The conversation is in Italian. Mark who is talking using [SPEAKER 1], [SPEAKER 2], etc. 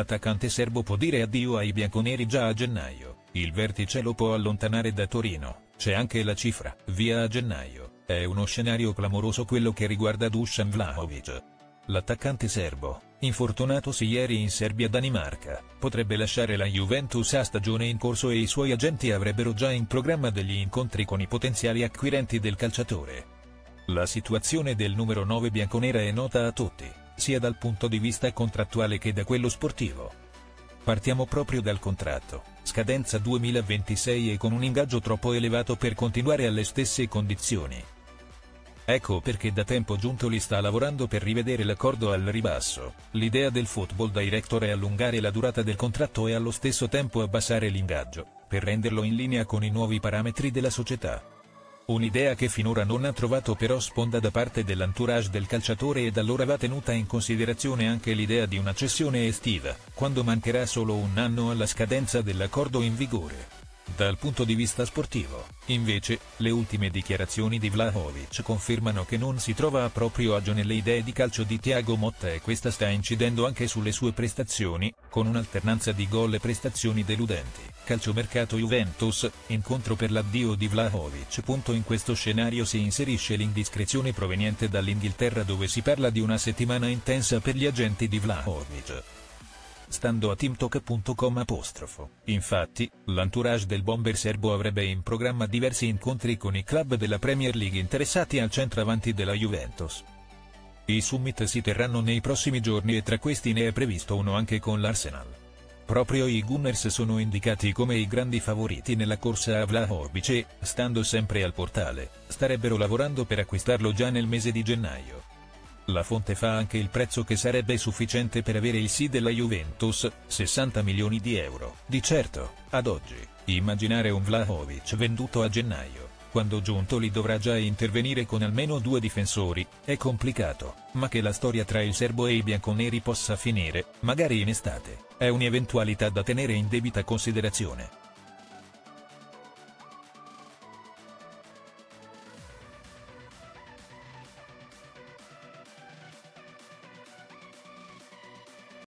[SPEAKER 1] l'attaccante serbo può dire addio ai bianconeri già a gennaio, il vertice lo può allontanare da Torino, c'è anche la cifra, via a gennaio, è uno scenario clamoroso quello che riguarda Dusan Vlahovic. L'attaccante serbo, infortunatosi ieri in Serbia-Danimarca, potrebbe lasciare la Juventus a stagione in corso e i suoi agenti avrebbero già in programma degli incontri con i potenziali acquirenti del calciatore. La situazione del numero 9 bianconera è nota a tutti, sia dal punto di vista contrattuale che da quello sportivo. Partiamo proprio dal contratto, scadenza 2026 e con un ingaggio troppo elevato per continuare alle stesse condizioni. Ecco perché da tempo Giuntoli sta lavorando per rivedere l'accordo al ribasso, l'idea del football director è allungare la durata del contratto e allo stesso tempo abbassare l'ingaggio, per renderlo in linea con i nuovi parametri della società. Un'idea che finora non ha trovato però sponda da parte dell'entourage del calciatore ed allora va tenuta in considerazione anche l'idea di una cessione estiva, quando mancherà solo un anno alla scadenza dell'accordo in vigore. Dal punto di vista sportivo, invece, le ultime dichiarazioni di Vlahovic confermano che non si trova a proprio agio nelle idee di calcio di Thiago Motta e questa sta incidendo anche sulle sue prestazioni, con un'alternanza di gol e prestazioni deludenti. Calciomercato Juventus, incontro per l'addio di Vlahovic. In questo scenario si inserisce l'indiscrezione proveniente dall'Inghilterra dove si parla di una settimana intensa per gli agenti di Vlahovic stando a teamtalk.com Infatti, l'entourage del bomber serbo avrebbe in programma diversi incontri con i club della Premier League interessati al centravanti della Juventus. I summit si terranno nei prossimi giorni e tra questi ne è previsto uno anche con l'Arsenal. Proprio i Gunners sono indicati come i grandi favoriti nella corsa a Vlahovic e, stando sempre al portale, starebbero lavorando per acquistarlo già nel mese di gennaio. La fonte fa anche il prezzo che sarebbe sufficiente per avere il sì della Juventus, 60 milioni di euro. Di certo, ad oggi, immaginare un Vlahovic venduto a gennaio, quando Giuntoli dovrà già intervenire con almeno due difensori, è complicato, ma che la storia tra il serbo e i bianconeri possa finire, magari in estate, è un'eventualità da tenere in debita considerazione.